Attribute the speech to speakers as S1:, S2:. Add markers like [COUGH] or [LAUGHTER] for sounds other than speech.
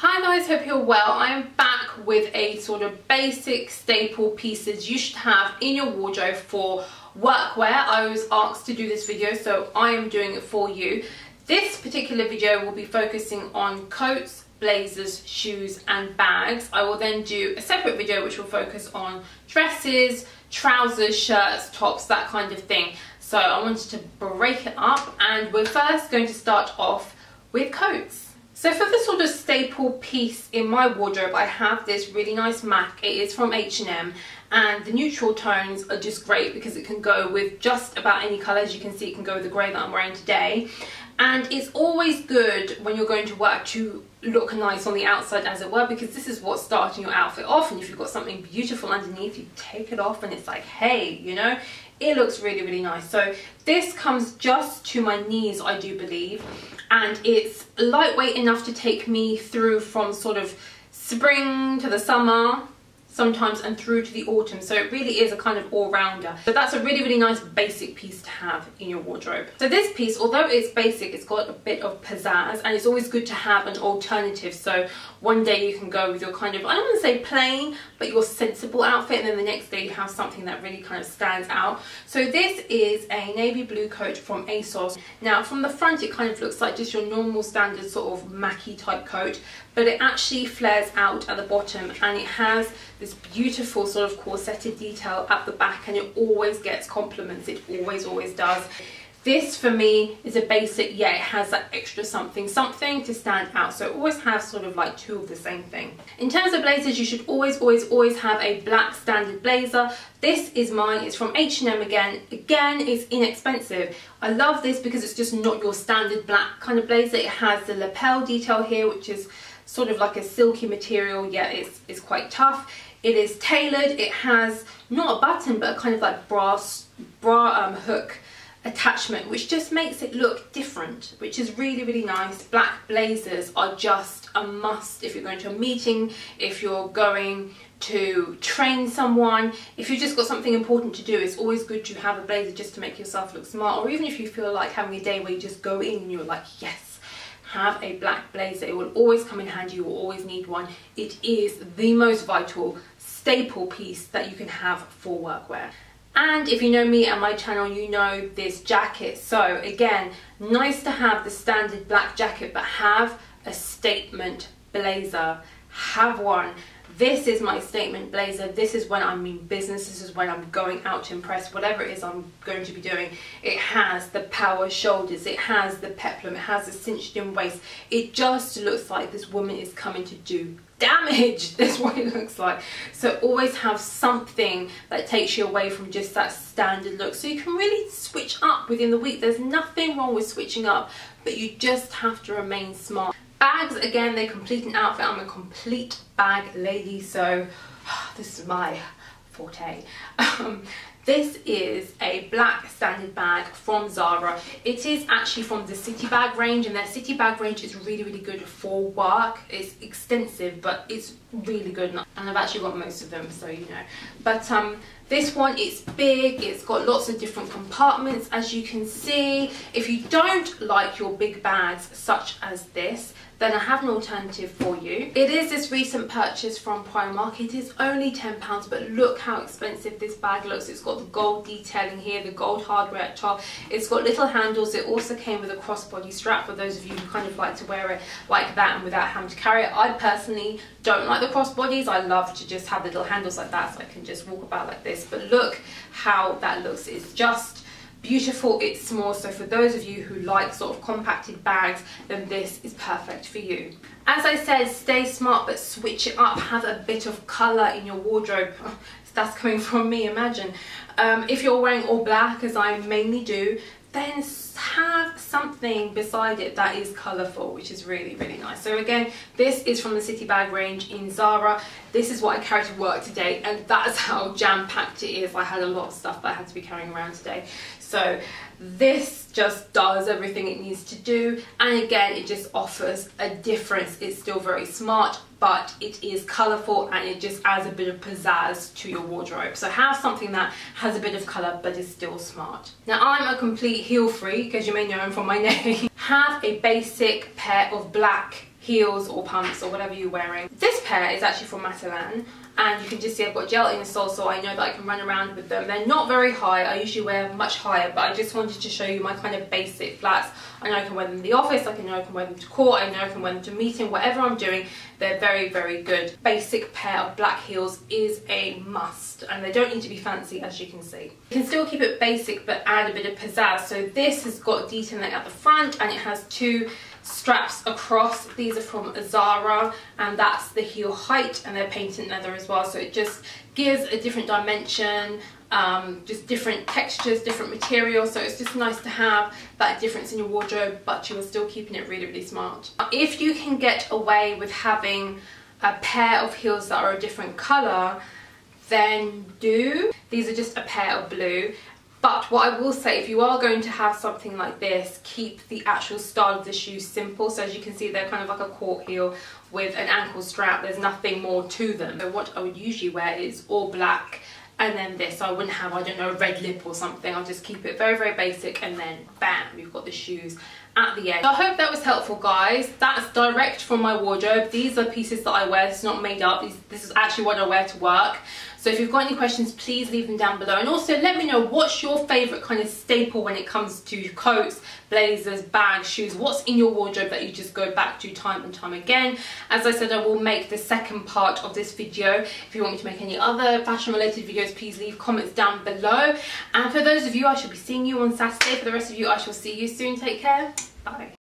S1: Hi guys, hope you're well. I am back with a sort of basic staple pieces you should have in your wardrobe for workwear. I was asked to do this video so I am doing it for you. This particular video will be focusing on coats, blazers, shoes and bags. I will then do a separate video which will focus on dresses, trousers, shirts, tops, that kind of thing. So I wanted to break it up and we're first going to start off with coats. So for the sort of staple piece in my wardrobe, I have this really nice MAC. It is from H&M and the neutral tones are just great because it can go with just about any colour. As you can see, it can go with the grey that I'm wearing today. And it's always good when you're going to work to look nice on the outside as it were because this is what's starting your outfit off and if you've got something beautiful underneath you take it off and it's like hey you know it looks really really nice so this comes just to my knees I do believe and it's lightweight enough to take me through from sort of spring to the summer sometimes and through to the autumn. So it really is a kind of all-rounder. But that's a really really nice basic piece to have in your wardrobe. So this piece although it's basic it's got a bit of pizzazz and it's always good to have an alternative. So one day you can go with your kind of I don't want to say plain but your sensible outfit. And then the next day you have something that really kind of stands out. So this is a navy blue coat from ASOS. Now from the front it kind of looks like just your normal standard sort of mackie type coat but it actually flares out at the bottom and it has this beautiful sort of corseted detail at the back and it always gets compliments it always always does this for me is a basic, yeah, it has that extra something, something to stand out. So always have sort of like two of the same thing. In terms of blazers, you should always, always, always have a black standard blazer. This is mine, it's from H&M again. Again, it's inexpensive. I love this because it's just not your standard black kind of blazer. It has the lapel detail here, which is sort of like a silky material, yeah, it's, it's quite tough. It is tailored, it has not a button, but a kind of like brass bra um, hook attachment which just makes it look different which is really really nice. Black blazers are just a must if you're going to a meeting if you're going to train someone. If you've just got something important to do it's always good to have a blazer just to make yourself look smart or even if you feel like having a day where you just go in and you're like yes have a black blazer it will always come in handy you will always need one it is the most vital staple piece that you can have for workwear and if you know me and my channel, you know this jacket. So again, nice to have the standard black jacket, but have a statement blazer. Have one. This is my statement blazer. This is when I'm in business. This is when I'm going out to impress, whatever it is I'm going to be doing. It has the power shoulders. It has the peplum. It has the cinched in waist. It just looks like this woman is coming to do damage [LAUGHS] that's what it looks like so always have something that takes you away from just that standard look so you can really switch up within the week there's nothing wrong with switching up but you just have to remain smart bags again they complete an outfit i'm a complete bag lady so [SIGHS] this is my forte um, this is a black standard bag from Zara. It is actually from the City Bag range and their City Bag range is really, really good for work. It's extensive, but it's really good. And I've actually got most of them, so you know. But um, this one, it's big, it's got lots of different compartments as you can see. If you don't like your big bags such as this, then I have an alternative for you. It is this recent purchase from Primark. It is only £10, but look how expensive this bag looks. It's got the gold detailing here, the gold hardware at top. It's got little handles. It also came with a crossbody strap for those of you who kind of like to wear it like that and without having to carry it. I personally don't like the crossbodies. I love to just have the little handles like that so I can just walk about like this. But look how that looks. It's just beautiful. It's small. So for those of you who like sort of compacted bags then this is perfect for you. As I said stay smart but switch it up. Have a bit of colour in your wardrobe. [LAUGHS] That's coming from me imagine. Um, if you're wearing all black as I mainly do then have something beside it that is colourful which is really really nice. So again this is from the city bag range in Zara. This is what I carry to work today and that's [LAUGHS] how jam-packed it is. I had a lot of stuff that I had to be carrying around today. So this just does everything it needs to do and again it just offers a difference. It's still very smart but it is colourful and it just adds a bit of pizzazz to your wardrobe. So have something that has a bit of colour but is still smart. Now I'm a complete heel freak as you may know from my [LAUGHS] name. Have a basic pair of black heels or pumps or whatever you're wearing. This pair is actually from Matalan and you can just see I've got gel insoles so I know that I can run around with them. They're not very high, I usually wear much higher but I just wanted to show you my kind of basic flats. I know I can wear them in the office, I know I can wear them to court, I know I can wear them to meeting, whatever I'm doing, they're very, very good. Basic pair of black heels is a must and they don't need to be fancy as you can see. You can still keep it basic but add a bit of pizzazz. So this has got detailing at the front and it has two straps across. These are from Zara and that's the heel height and they're painted leather as well. So it just gives a different dimension, um, just different textures, different materials. So it's just nice to have that difference in your wardrobe, but you are still keeping it really, really smart. If you can get away with having a pair of heels that are a different colour, then do. These are just a pair of blue but what I will say, if you are going to have something like this, keep the actual style of the shoes simple. So as you can see, they're kind of like a court heel with an ankle strap. There's nothing more to them. So what I would usually wear is all black and then this. So I wouldn't have, I don't know, a red lip or something. I'll just keep it very, very basic and then bam, you've got the shoes at the end. So I hope that was helpful guys. That's direct from my wardrobe. These are pieces that I wear. It's not made up. this is actually what I wear to work. So if you've got any questions, please leave them down below. And also let me know what's your favourite kind of staple when it comes to coats, blazers, bags, shoes. What's in your wardrobe that you just go back to time and time again? As I said, I will make the second part of this video. If you want me to make any other fashion related videos, please leave comments down below. And for those of you, I shall be seeing you on Saturday. For the rest of you, I shall see you soon. Take care. Bye.